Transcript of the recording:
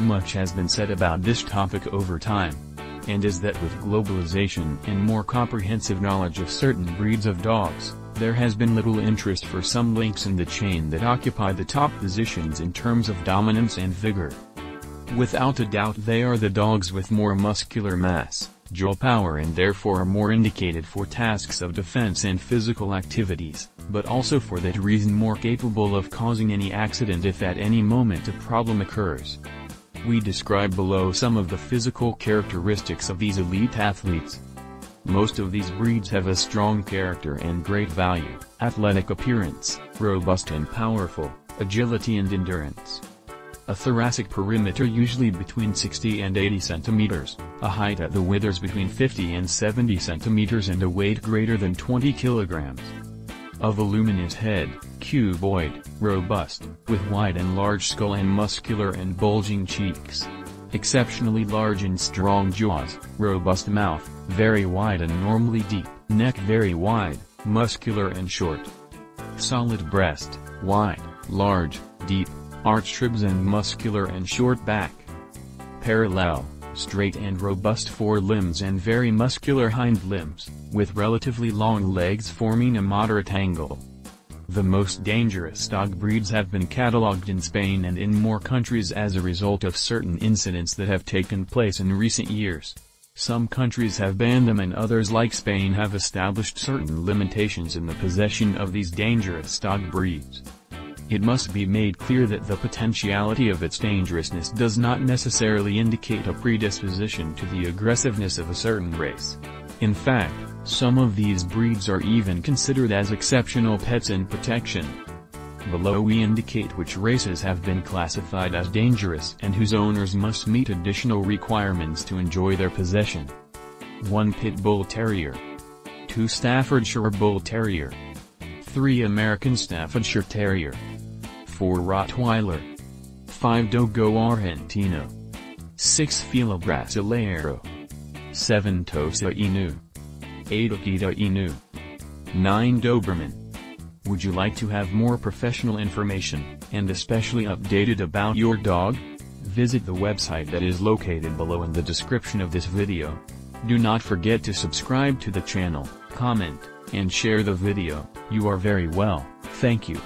Much has been said about this topic over time. And is that with globalization and more comprehensive knowledge of certain breeds of dogs, there has been little interest for some links in the chain that occupy the top positions in terms of dominance and vigor. Without a doubt they are the dogs with more muscular mass, jaw power and therefore are more indicated for tasks of defense and physical activities, but also for that reason more capable of causing any accident if at any moment a problem occurs. We describe below some of the physical characteristics of these elite athletes. Most of these breeds have a strong character and great value, athletic appearance, robust and powerful, agility and endurance. A thoracic perimeter usually between 60 and 80 centimeters, a height at the withers between 50 and 70 centimeters and a weight greater than 20 kilograms. A voluminous head, cuboid, robust, with wide and large skull and muscular and bulging cheeks exceptionally large and strong jaws, robust mouth, very wide and normally deep, neck very wide, muscular and short. Solid breast, wide, large, deep, arched ribs and muscular and short back. Parallel, straight and robust forelimbs and very muscular hind limbs, with relatively long legs forming a moderate angle. The most dangerous dog breeds have been catalogued in Spain and in more countries as a result of certain incidents that have taken place in recent years. Some countries have banned them and others like Spain have established certain limitations in the possession of these dangerous dog breeds. It must be made clear that the potentiality of its dangerousness does not necessarily indicate a predisposition to the aggressiveness of a certain race. In fact, some of these breeds are even considered as exceptional pets in protection. Below we indicate which races have been classified as dangerous and whose owners must meet additional requirements to enjoy their possession. 1 Pit Bull Terrier 2 Staffordshire Bull Terrier 3 American Staffordshire Terrier 4 Rottweiler. 5 Dogo Argentino 6 Fila Brasileiro. 7 Tosa Inu. 8 Akita Inu. 9 Doberman. Would you like to have more professional information, and especially updated about your dog? Visit the website that is located below in the description of this video. Do not forget to subscribe to the channel, comment, and share the video, you are very well, thank you.